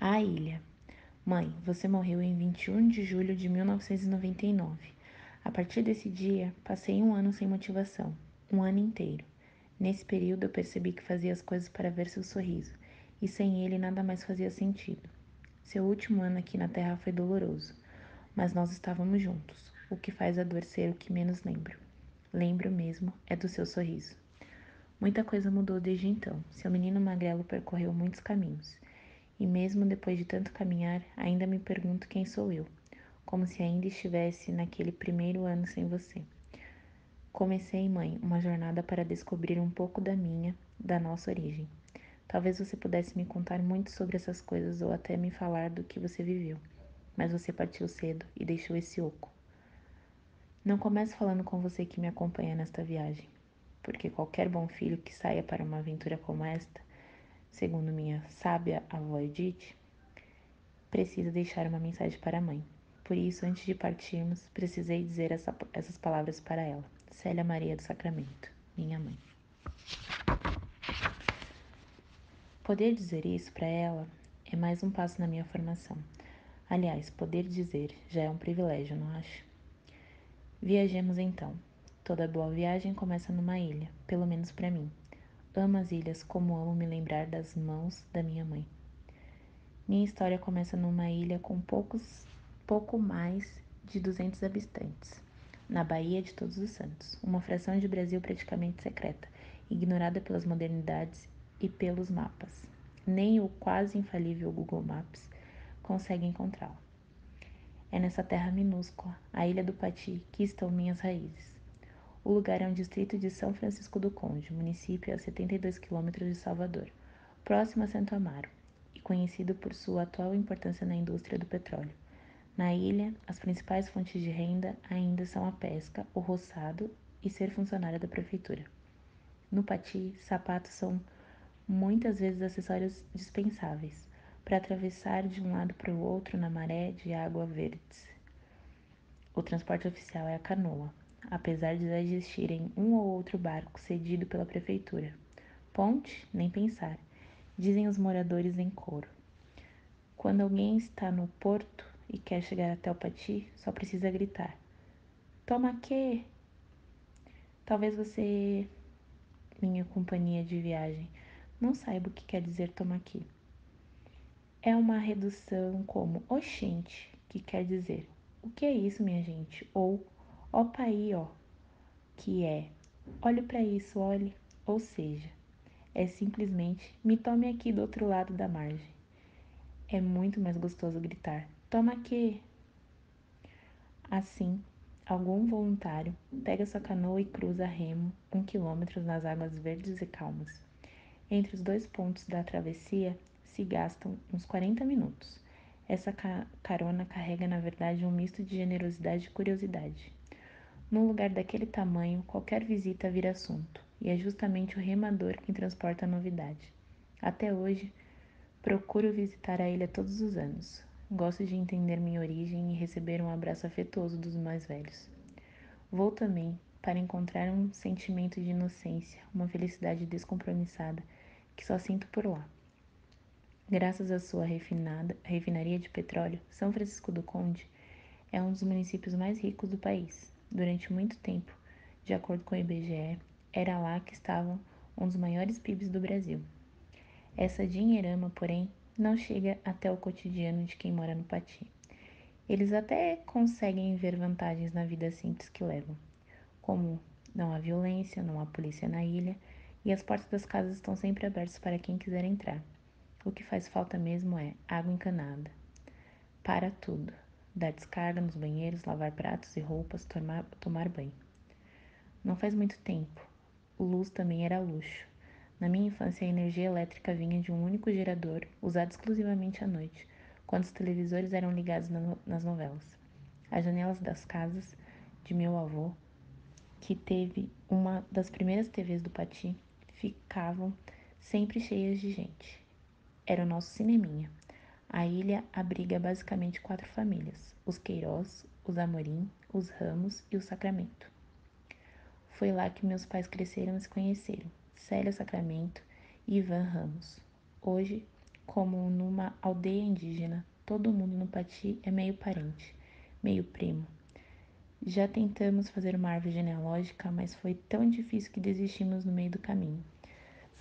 A ilha. Mãe, você morreu em 21 de julho de 1999. A partir desse dia, passei um ano sem motivação. Um ano inteiro. Nesse período, eu percebi que fazia as coisas para ver seu sorriso, e sem ele nada mais fazia sentido. Seu último ano aqui na Terra foi doloroso, mas nós estávamos juntos, o que faz a o que menos lembro. Lembro mesmo é do seu sorriso. Muita coisa mudou desde então. Seu menino magrelo percorreu muitos caminhos. E mesmo depois de tanto caminhar, ainda me pergunto quem sou eu, como se ainda estivesse naquele primeiro ano sem você. Comecei, mãe, uma jornada para descobrir um pouco da minha, da nossa origem. Talvez você pudesse me contar muito sobre essas coisas ou até me falar do que você viveu, mas você partiu cedo e deixou esse oco. Não começo falando com você que me acompanha nesta viagem, porque qualquer bom filho que saia para uma aventura como esta segundo minha sábia avó Edith, precisa deixar uma mensagem para a mãe. Por isso, antes de partirmos, precisei dizer essa, essas palavras para ela. Célia Maria do Sacramento, minha mãe. Poder dizer isso para ela é mais um passo na minha formação. Aliás, poder dizer já é um privilégio, não acho? Viajemos então. Toda boa viagem começa numa ilha, pelo menos para mim. Amo as ilhas como amo me lembrar das mãos da minha mãe. Minha história começa numa ilha com poucos, pouco mais de 200 habitantes, na Baía de Todos os Santos, uma fração de Brasil praticamente secreta, ignorada pelas modernidades e pelos mapas. Nem o quase infalível Google Maps consegue encontrá-la. É nessa terra minúscula, a Ilha do Pati, que estão minhas raízes. O lugar é um distrito de São Francisco do Conde, município a 72 quilômetros de Salvador, próximo a Santo Amaro, e conhecido por sua atual importância na indústria do petróleo. Na ilha, as principais fontes de renda ainda são a pesca, o roçado e ser funcionário da prefeitura. No Pati, sapatos são muitas vezes acessórios dispensáveis para atravessar de um lado para o outro na maré de água verdes. O transporte oficial é a canoa, apesar de existirem um ou outro barco cedido pela prefeitura. Ponte? Nem pensar, dizem os moradores em coro. Quando alguém está no porto e quer chegar até o Pati, só precisa gritar: Toma que? Talvez você, minha companhia de viagem, não saiba o que quer dizer toma aqui. É uma redução como oxente, que quer dizer o que é isso, minha gente? Ou Opa aí, ó, que é olhe para isso, olhe, ou seja, é simplesmente me tome aqui do outro lado da margem. É muito mais gostoso gritar: toma aqui! Assim, algum voluntário pega sua canoa e cruza a remo um quilômetro nas águas verdes e calmas. Entre os dois pontos da travessia se gastam uns 40 minutos. Essa carona carrega, na verdade, um misto de generosidade e curiosidade. Num lugar daquele tamanho, qualquer visita vira assunto, e é justamente o remador quem transporta a novidade. Até hoje, procuro visitar a ilha todos os anos. Gosto de entender minha origem e receber um abraço afetuoso dos mais velhos. Vou também para encontrar um sentimento de inocência, uma felicidade descompromissada que só sinto por lá. Graças à sua refinada, refinaria de petróleo, São Francisco do Conde é um dos municípios mais ricos do país. Durante muito tempo, de acordo com o IBGE, era lá que estavam um dos maiores PIBs do Brasil. Essa dinheirama, porém, não chega até o cotidiano de quem mora no Pati. Eles até conseguem ver vantagens na vida simples que levam, como não há violência, não há polícia na ilha e as portas das casas estão sempre abertas para quem quiser entrar. O que faz falta mesmo é água encanada. Para tudo dar descarga nos banheiros, lavar pratos e roupas, tomar, tomar banho. Não faz muito tempo, luz também era luxo. Na minha infância, a energia elétrica vinha de um único gerador, usado exclusivamente à noite, quando os televisores eram ligados nas novelas. As janelas das casas de meu avô, que teve uma das primeiras TVs do Pati, ficavam sempre cheias de gente. Era o nosso cineminha. A ilha abriga basicamente quatro famílias: os Queiroz, os Amorim, os Ramos e o Sacramento. Foi lá que meus pais cresceram e se conheceram: Célia Sacramento e Ivan Ramos. Hoje, como numa aldeia indígena, todo mundo no Pati é meio parente, meio primo. Já tentamos fazer uma árvore genealógica, mas foi tão difícil que desistimos no meio do caminho.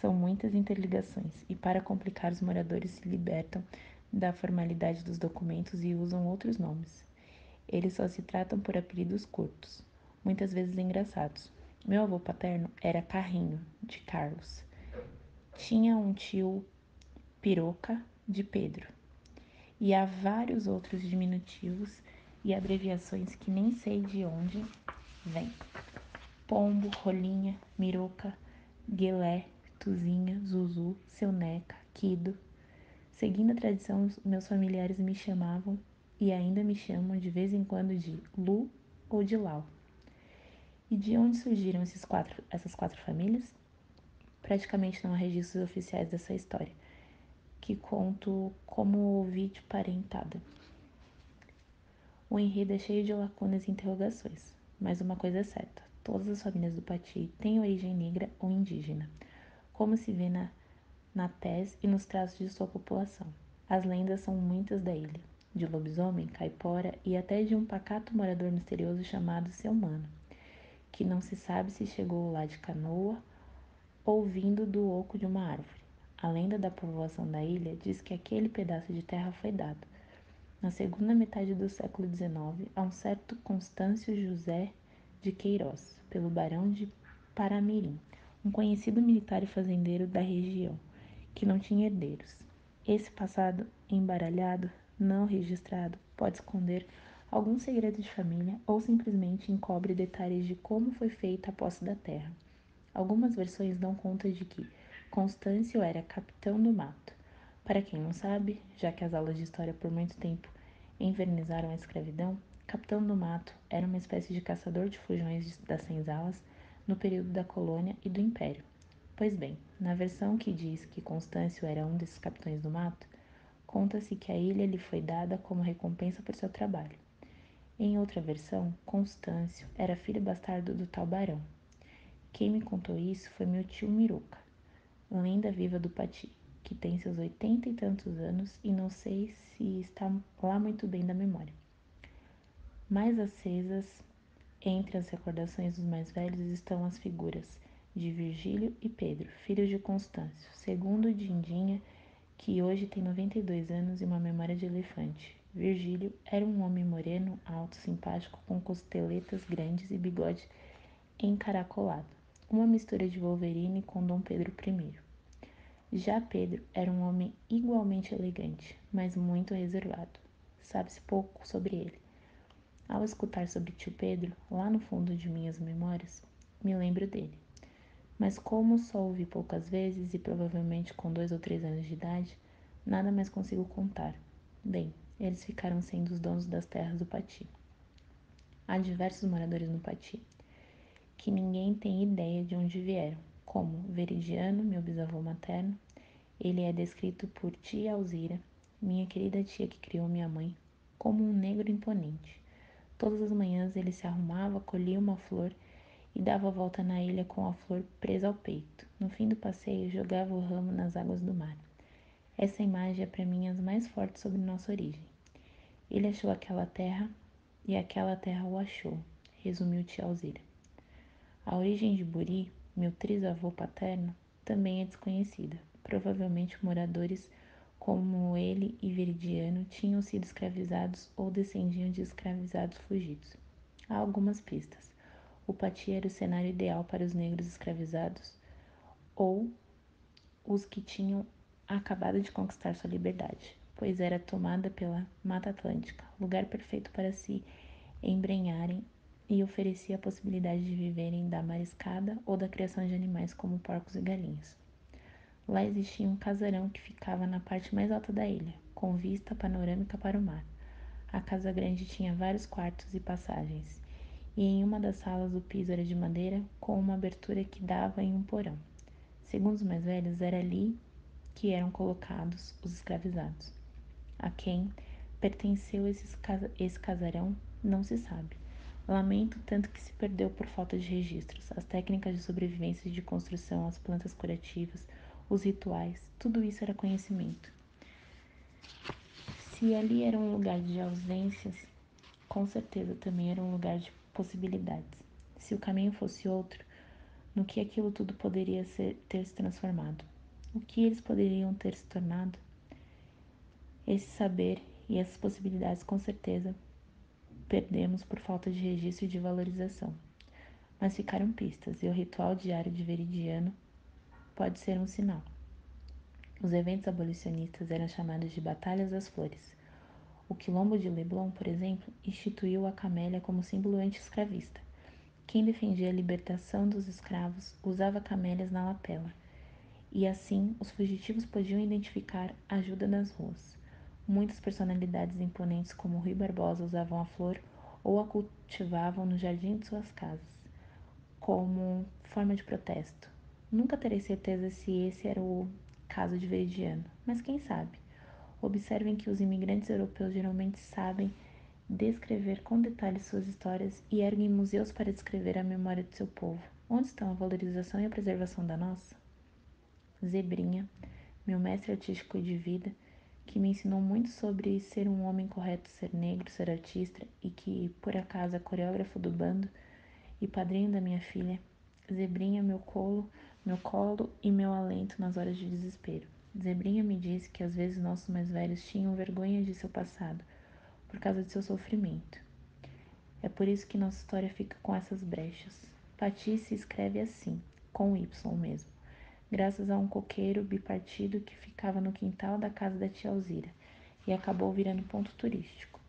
São muitas interligações e, para complicar, os moradores se libertam da formalidade dos documentos e usam outros nomes. Eles só se tratam por apelidos curtos, muitas vezes engraçados. Meu avô paterno era Carrinho, de Carlos. Tinha um tio Piroca, de Pedro. E há vários outros diminutivos e abreviações que nem sei de onde vêm. Pombo, Rolinha, Miroca, Guilé, Tuzinha, Zuzu, Seu Neca, Quido. Seguindo a tradição, meus familiares me chamavam e ainda me chamam de vez em quando de Lu ou de Lau. E de onde surgiram esses quatro, essas quatro famílias? Praticamente não há registros oficiais dessa história, que conto como ouvi de parentada. O enredo é cheio de lacunas e interrogações, mas uma coisa é certa: todas as famílias do Pati têm origem negra ou indígena, como se vê na, na tese e nos traços de sua população. As lendas são muitas da ilha, de lobisomem, caipora e até de um pacato morador misterioso chamado Seu Mano, que não se sabe se chegou lá de canoa ou vindo do oco de uma árvore. A lenda da povoação da ilha diz que aquele pedaço de terra foi dado, na segunda metade do século XIX, a um certo Constâncio José de Queiroz, pelo barão de Paramirim, um conhecido militar e fazendeiro da região, que não tinha herdeiros. Esse passado embaralhado, não registrado, pode esconder algum segredo de família ou simplesmente encobre detalhes de como foi feita a posse da terra. Algumas versões dão conta de que Constâncio era capitão do mato. Para quem não sabe, já que as aulas de história por muito tempo envernizaram a escravidão, capitão do mato era uma espécie de caçador de fujões das senzalas no período da colônia e do império. Pois bem, na versão que diz que Constâncio era um desses capitães do mato, conta-se que a ilha lhe foi dada como recompensa por seu trabalho. Em outra versão, Constâncio era filho bastardo do tal barão. Quem me contou isso foi meu tio Miruca, lenda viva do Pati, que tem seus oitenta e tantos anos e não sei se está lá muito bem da memória. Mais acesas entre as recordações dos mais velhos estão as figuras de Virgílio e Pedro, filhos de Constâncio, segundo Dindinha, que hoje tem 92 anos e uma memória de elefante. Virgílio era um homem moreno, alto, simpático, com costeletas grandes e bigode encaracolado, uma mistura de Wolverine com Dom Pedro I. Já Pedro era um homem igualmente elegante, mas muito reservado. Sabe-se pouco sobre ele. Ao escutar sobre tio Pedro, lá no fundo de minhas memórias, me lembro dele. Mas como só ouvi poucas vezes e provavelmente com dois ou três anos de idade, nada mais consigo contar. Bem, eles ficaram sendo os donos das terras do Pati. Há diversos moradores no Pati, que ninguém tem ideia de onde vieram, como Veridiano, meu bisavô materno. Ele é descrito por tia Alzira, minha querida tia que criou minha mãe, como um negro imponente. Todas as manhãs ele se arrumava, colhia uma flor e dava volta na ilha com a flor presa ao peito. No fim do passeio, jogava o ramo nas águas do mar. Essa imagem é para mim as mais fortes sobre nossa origem. Ele achou aquela terra e aquela terra o achou, resumiu tia Alzira. A origem de Buri, meu trisavô paterno, também é desconhecida. Provavelmente moradores como ele e Veridiano tinham sido escravizados ou descendiam de escravizados fugidos. Há algumas pistas. O Pati era o cenário ideal para os negros escravizados ou os que tinham acabado de conquistar sua liberdade, pois era tomada pela Mata Atlântica, lugar perfeito para se embrenharem e oferecia a possibilidade de viverem da mariscada ou da criação de animais como porcos e galinhas. Lá existia um casarão que ficava na parte mais alta da ilha, com vista panorâmica para o mar. A casa grande tinha vários quartos e passagens, e em uma das salas o piso era de madeira com uma abertura que dava em um porão. Segundo os mais velhos, era ali que eram colocados os escravizados. A quem pertenceu esse, casarão não se sabe. Lamento tanto que se perdeu por falta de registros. As técnicas de sobrevivência e de construção, as plantas curativas, os rituais, tudo isso era conhecimento. Se ali era um lugar de ausências, com certeza também era um lugar de possibilidades. Se o caminho fosse outro, no que aquilo tudo poderia ser, ter se transformado? O que eles poderiam ter se tornado? Esse saber e essas possibilidades, com certeza, perdemos por falta de registro e de valorização. Mas ficaram pistas, e o ritual diário de veridiano pode ser um sinal. Os eventos abolicionistas eram chamados de Batalhas das Flores. O quilombo de Leblon, por exemplo, instituiu a camélia como símbolo anti-escravista. Quem defendia a libertação dos escravos usava camélias na lapela, e assim os fugitivos podiam identificar ajuda nas ruas. Muitas personalidades imponentes como Rui Barbosa usavam a flor ou a cultivavam no jardim de suas casas, como forma de protesto. Nunca terei certeza se esse era o caso de Veridiano, mas quem sabe? Observem que os imigrantes europeus geralmente sabem descrever com detalhes suas histórias e erguem museus para descrever a memória de seu povo. Onde estão a valorização e a preservação da nossa? Zebrinha, meu mestre artístico de vida, que me ensinou muito sobre ser um homem correto, ser negro, ser artista e que, por acaso, é coreógrafo do bando e padrinho da minha filha, Zebrinha, meu colo, meu colo e meu alento nas horas de desespero. Zebrinha me disse que às vezes nossos mais velhos tinham vergonha de seu passado, por causa de seu sofrimento. É por isso que nossa história fica com essas brechas. Pati se escreve assim, com Y mesmo graças a um coqueiro bipartido que ficava no quintal da casa da tia Alzira e acabou virando ponto turístico.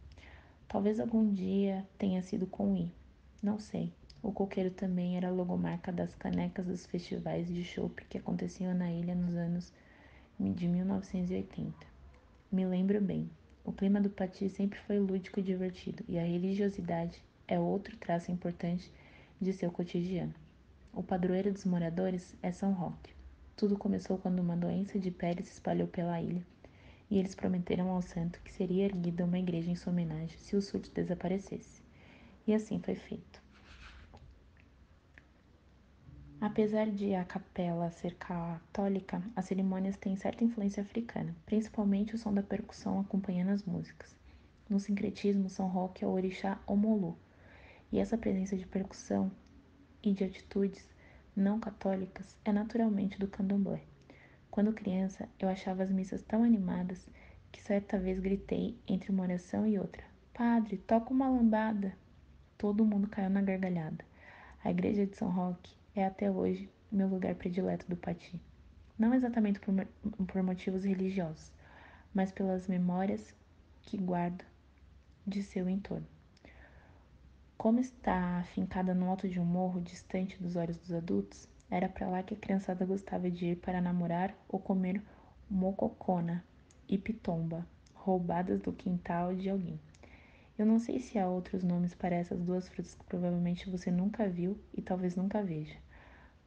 Talvez algum dia tenha sido com I, não sei. O coqueiro também era a logomarca das canecas dos festivais de chopp que aconteciam na ilha nos anos de 1980. Me lembro bem. O clima do Pati sempre foi lúdico e divertido, e a religiosidade é outro traço importante de seu cotidiano. O padroeiro dos moradores é São Roque. Tudo começou quando uma doença de pele se espalhou pela ilha, e eles prometeram ao santo que seria erguida uma igreja em sua homenagem se o surto desaparecesse. E assim foi feito. Apesar de a capela ser católica, as cerimônias têm certa influência africana, principalmente o som da percussão acompanhando as músicas. No sincretismo, São Roque é o orixá Omolu, e essa presença de percussão e de atitudes não católicas é naturalmente do candomblé. Quando criança, eu achava as missas tão animadas que certa vez gritei entre uma oração e outra: Padre, toca uma lambada! Todo mundo caiu na gargalhada. A igreja de São Roque é até hoje meu lugar predileto do Pati. Não exatamente por, por motivos religiosos, mas pelas memórias que guardo de seu entorno. Como está afincada no alto de um morro, distante dos olhos dos adultos, era para lá que a criançada gostava de ir para namorar ou comer mococona e pitomba, roubadas do quintal de alguém. Eu não sei se há outros nomes para essas duas frutas que provavelmente você nunca viu e talvez nunca veja.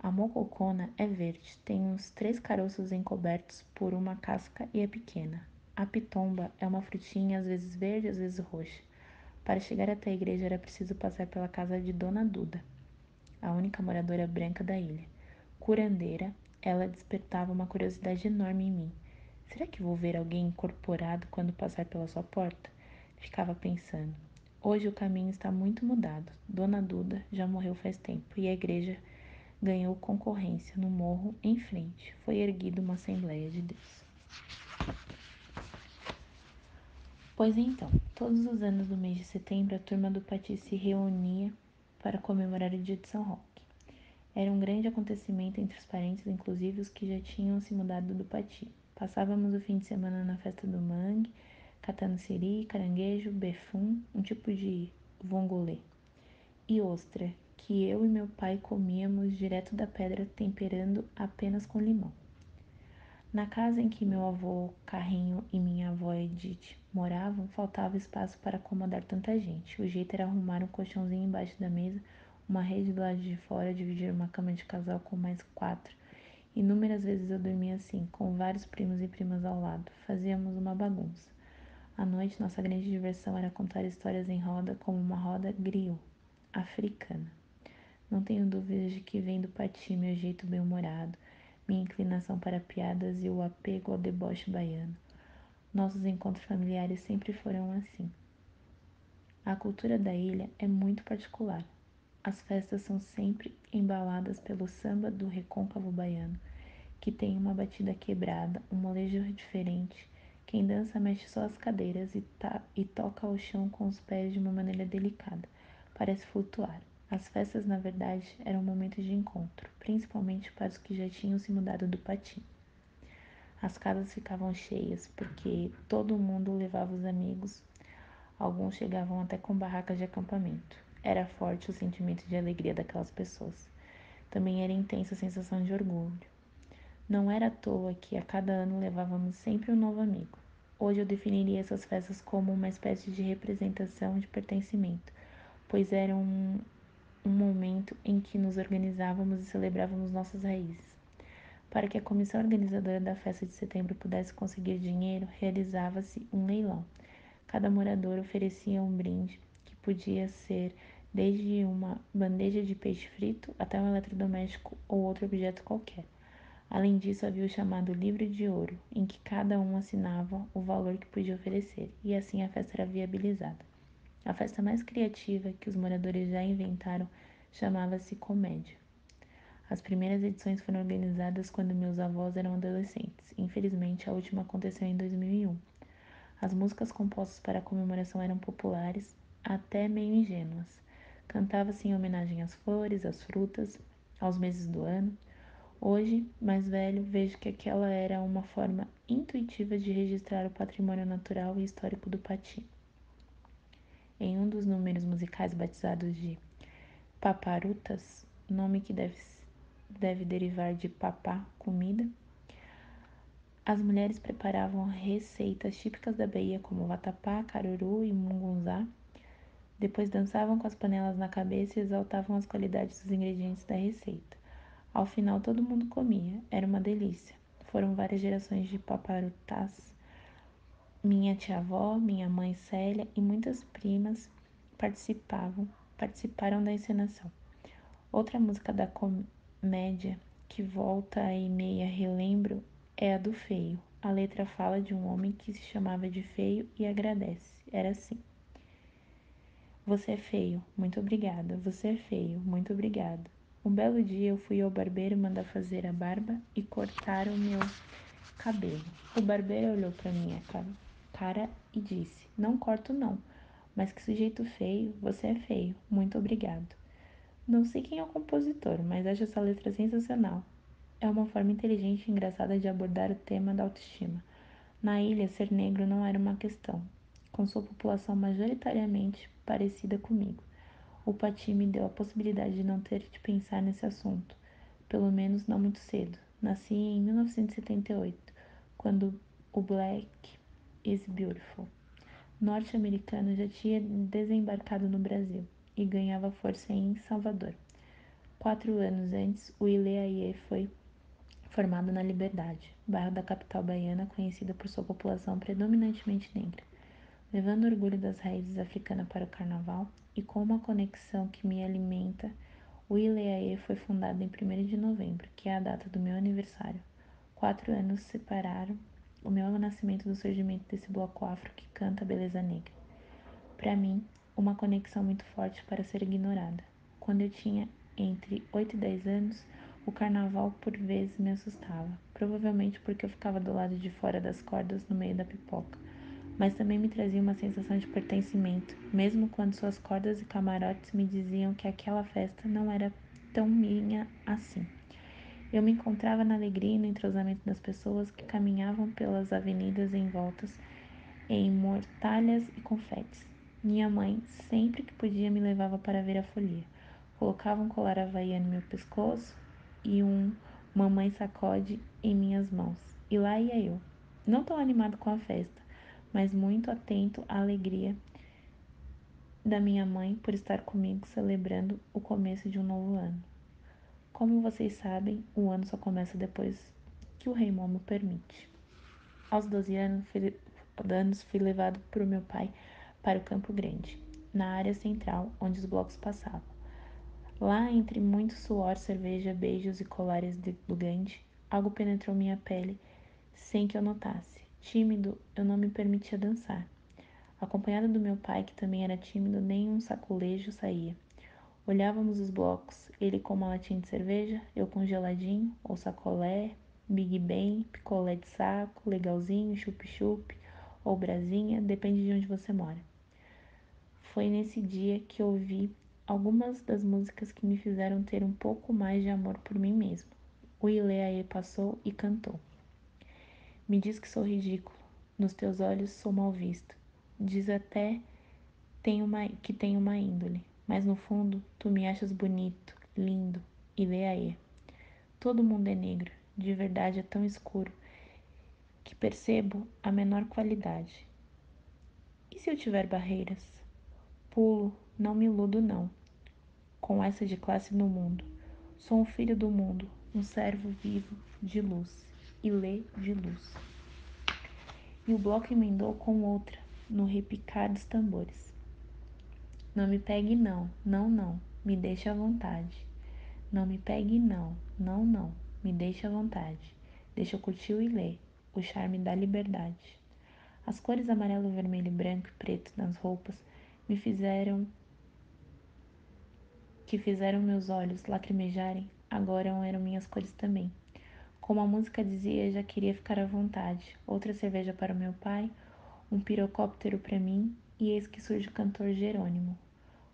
A mococona é verde, tem uns três caroços encobertos por uma casca e é pequena. A pitomba é uma frutinha às vezes verde, às vezes roxa. Para chegar até a igreja era preciso passar pela casa de Dona Duda, a única moradora branca da ilha. Curandeira, ela despertava uma curiosidade enorme em mim. Será que vou ver alguém incorporado quando passar pela sua porta? Ficava pensando. Hoje o caminho está muito mudado. Dona Duda já morreu faz tempo e a igreja ganhou concorrência no morro em frente. Foi erguida uma Assembleia de Deus. Pois então, todos os anos do mês de setembro, a turma do Pati se reunia para comemorar o dia de São Roque. Era um grande acontecimento entre os parentes, inclusive os que já tinham se mudado do Pati. Passávamos o fim de semana na festa do mangue, catando siri, caranguejo, befum, um tipo de vongolê, e ostra, que eu e meu pai comíamos direto da pedra, temperando apenas com limão. Na casa em que meu avô Carrinho e minha avó Edith moravam, faltava espaço para acomodar tanta gente. O jeito era arrumar um colchãozinho embaixo da mesa, uma rede do lado de fora, dividir uma cama de casal com mais quatro. Inúmeras vezes eu dormia assim, com vários primos e primas ao lado. Fazíamos uma bagunça. À noite, nossa grande diversão era contar histórias em roda, como uma roda griot, africana. Não tenho dúvidas de que vem do pati meu jeito bem-humorado, minha inclinação para piadas e o apego ao deboche baiano. Nossos encontros familiares sempre foram assim. A cultura da ilha é muito particular. As festas são sempre embaladas pelo samba do recôncavo baiano, que tem uma batida quebrada, um molejo diferente. Quem dança mexe só as cadeiras e, e toca ao chão com os pés de uma maneira delicada. Parece flutuar. As festas, na verdade, eram momentos de encontro, principalmente para os que já tinham se mudado do Patim. As casas ficavam cheias porque todo mundo levava os amigos. Alguns chegavam até com barracas de acampamento. Era forte o sentimento de alegria daquelas pessoas. Também era intensa a sensação de orgulho. Não era à toa que a cada ano levávamos sempre um novo amigo. Hoje eu definiria essas festas como uma espécie de representação de pertencimento, pois era um, momento em que nos organizávamos e celebrávamos nossas raízes. Para que a comissão organizadora da festa de setembro pudesse conseguir dinheiro, realizava-se um leilão. Cada morador oferecia um brinde, que podia ser desde uma bandeja de peixe frito até um eletrodoméstico ou outro objeto qualquer. Além disso, havia o chamado livro de ouro, em que cada um assinava o valor que podia oferecer, e assim a festa era viabilizada. A festa mais criativa que os moradores já inventaram chamava-se Comédia. As primeiras edições foram organizadas quando meus avós eram adolescentes. Infelizmente, a última aconteceu em 2001. As músicas compostas para a comemoração eram populares, até meio ingênuas. Cantava-se em homenagem às flores, às frutas, aos meses do ano. Hoje, mais velho, vejo que aquela era uma forma intuitiva de registrar o patrimônio natural e histórico do Pati. Em um dos números musicais batizados de Paparutas, nome que deve deve derivar de papá, comida. As mulheres preparavam receitas típicas da Bahia, como vatapá, caruru e mungunzá. Depois dançavam com as panelas na cabeça e exaltavam as qualidades dos ingredientes da receita. Ao final, todo mundo comia. Era uma delícia. Foram várias gerações de paparutás. Minha tia-avó, minha mãe Célia e muitas primas participavam, participaram da encenação. Outra música da média que volta e meia relembro é a do feio. A letra fala de um homem que se chamava de feio e agradece. Era assim: Você é feio, muito obrigada. Você é feio, muito obrigada. Um belo dia eu fui ao barbeiro mandar fazer a barba e cortar o meu cabelo. O barbeiro olhou para minha cara e disse: Não corto, não. Mas que sujeito feio, você é feio, muito obrigado. Não sei quem é o compositor, mas acho essa letra sensacional. É uma forma inteligente e engraçada de abordar o tema da autoestima. Na ilha, ser negro não era uma questão, com sua população majoritariamente parecida comigo. O Pati me deu a possibilidade de não ter de pensar nesse assunto, pelo menos não muito cedo. Nasci em 1978, quando o Black is Beautiful norte-americano já tinha desembarcado no Brasil e ganhava força em Salvador. Quatro anos antes, o Ileaie foi formado na Liberdade, bairro da capital baiana conhecida por sua população predominantemente negra. Levando orgulho das raízes africanas para o carnaval e com uma conexão que me alimenta, o Ileaie foi fundado em 1 de novembro, que é a data do meu aniversário. Quatro anos separaram o meu nascimento do surgimento desse bloco afro que canta a beleza negra. Para mim, uma conexão muito forte para ser ignorada. Quando eu tinha entre 8 e 10 anos, o carnaval por vezes me assustava, provavelmente porque eu ficava do lado de fora das cordas no meio da pipoca, mas também me trazia uma sensação de pertencimento, mesmo quando suas cordas e camarotes me diziam que aquela festa não era tão minha assim. Eu me encontrava na alegria e no entrosamento das pessoas que caminhavam pelas avenidas em voltas em mortalhas e confetes. Minha mãe, sempre que podia, me levava para ver a folia. Colocava um colar havaiano no meu pescoço e um mamãe sacode em minhas mãos. E lá ia eu, não tão animado com a festa, mas muito atento à alegria da minha mãe por estar comigo celebrando o começo de um novo ano. Como vocês sabem, o ano só começa depois que o rei Momo permite. Aos 12 anos, fui, anos fui levado por meu pai para o Campo Grande, na área central onde os blocos passavam. Lá, entre muito suor, cerveja, beijos e colares de Lugante, algo penetrou minha pele sem que eu notasse. Tímido, eu não me permitia dançar. Acompanhada do meu pai, que também era tímido, nem um saculejo saía. Olhávamos os blocos, ele com uma latinha de cerveja, eu com geladinho, ou sacolé, Big Ben, picolé de saco, legalzinho, chup-chup, ou brasinha, depende de onde você mora. Foi nesse dia que ouvi algumas das músicas que me fizeram ter um pouco mais de amor por mim mesmo. O Ileaê passou e cantou. Me diz que sou ridículo, nos teus olhos sou mal visto. Diz até tem uma, que tenho uma índole, mas no fundo tu me achas bonito, lindo, Ileaê. Todo mundo é negro, de verdade é tão escuro que percebo a menor qualidade. E se eu tiver barreiras? Pulo, não me iludo não. Com essa de classe no mundo. Sou um filho do mundo, um servo vivo de luz e lê de luz. E o bloco emendou com outra, no repicar dos tambores. Não me pegue não, não, não, me deixe à vontade. Não me pegue não, não, não, me deixe à vontade. Deixa eu curtir o ilê, o charme da liberdade. As cores amarelo, vermelho, branco e preto nas roupas me fizeram que fizeram meus olhos lacrimejarem, agora eram minhas cores também. Como a música dizia, já queria ficar à vontade. Outra cerveja para o meu pai, um pirocóptero para mim, e eis que surge o cantor Jerônimo,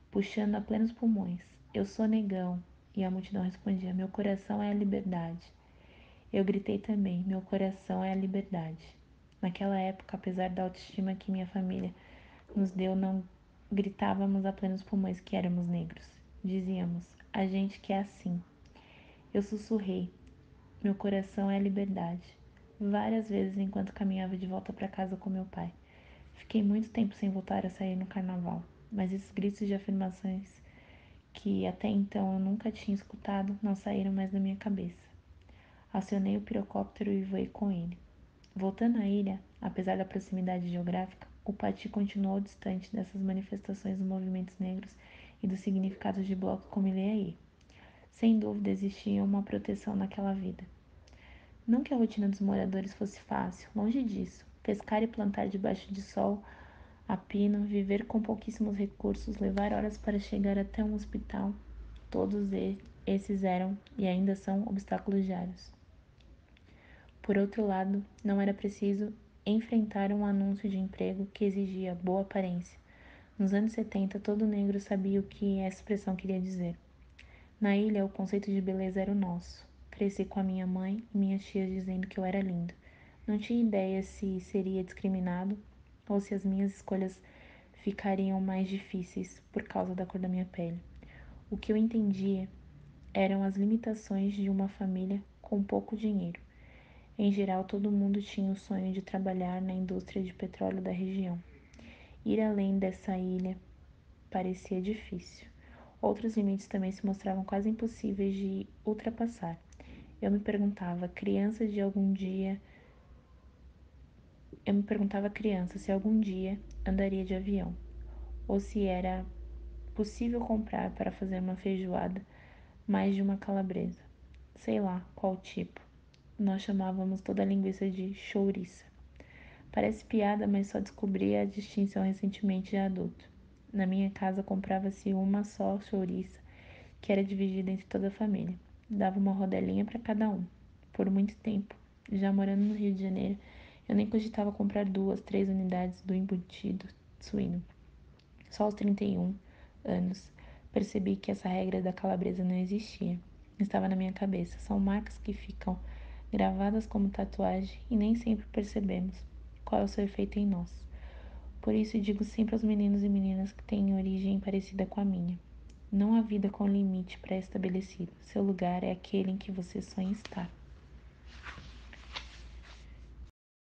puxando a plenos pulmões. Eu sou negão. E a multidão respondia: Meu coração é a liberdade. Eu gritei também: Meu coração é a liberdade. Naquela época, apesar da autoestima que minha família nos deu, não gritávamos a plenos pulmões que éramos negros. Dizíamos: A gente que é assim. Eu sussurrei: Meu coração é a liberdade. Várias vezes enquanto caminhava de volta para casa com meu pai. Fiquei muito tempo sem voltar a sair no carnaval, mas esses gritos de afirmações que até então eu nunca tinha escutado não saíram mais da minha cabeça. Acionei o pirocóptero e voei com ele. Voltando à ilha, apesar da proximidade geográfica, o Pati continuou distante dessas manifestações dos movimentos negros e dos significados de bloco como ele é aí. Sem dúvida existia uma proteção naquela vida. Não que a rotina dos moradores fosse fácil, longe disso. Pescar e plantar debaixo de sol a pino, viver com pouquíssimos recursos, levar horas para chegar até um hospital, todos esses eram e ainda são obstáculos diários. Por outro lado, não era preciso enfrentar um anúncio de emprego que exigia boa aparência. Nos anos 70, todo negro sabia o que essa expressão queria dizer. Na ilha, o conceito de beleza era o nosso. Cresci com a minha mãe e minhas tias dizendo que eu era lindo. Não tinha ideia se seria discriminado ou se as minhas escolhas ficariam mais difíceis por causa da cor da minha pele. O que eu entendia eram as limitações de uma família com pouco dinheiro. Em geral, todo mundo tinha o sonho de trabalhar na indústria de petróleo da região. Ir além dessa ilha parecia difícil. Outros limites também se mostravam quase impossíveis de ultrapassar. Eu me perguntava, criança de algum dia eu me perguntava criança se algum dia andaria de avião, ou se era possível comprar para fazer uma feijoada mais de uma calabresa. Sei lá qual tipo. Nós chamávamos toda a linguiça de chouriça. Parece piada, mas só descobri a distinção recentemente de adulto. Na minha casa comprava-se uma só chouriça, que era dividida entre toda a família. Dava uma rodelinha para cada um. Por muito tempo, já morando no Rio de Janeiro, eu nem cogitava comprar duas, três unidades do embutido suíno. Só aos 31 anos percebi que essa regra da calabresa não existia. Estava na minha cabeça. São marcas que ficam gravadas como tatuagem e nem sempre percebemos qual é o seu efeito em nós. Por isso digo sempre aos meninos e meninas que têm origem parecida com a minha. Não há vida com limite pré-estabelecido. Seu lugar é aquele em que você sonha estar.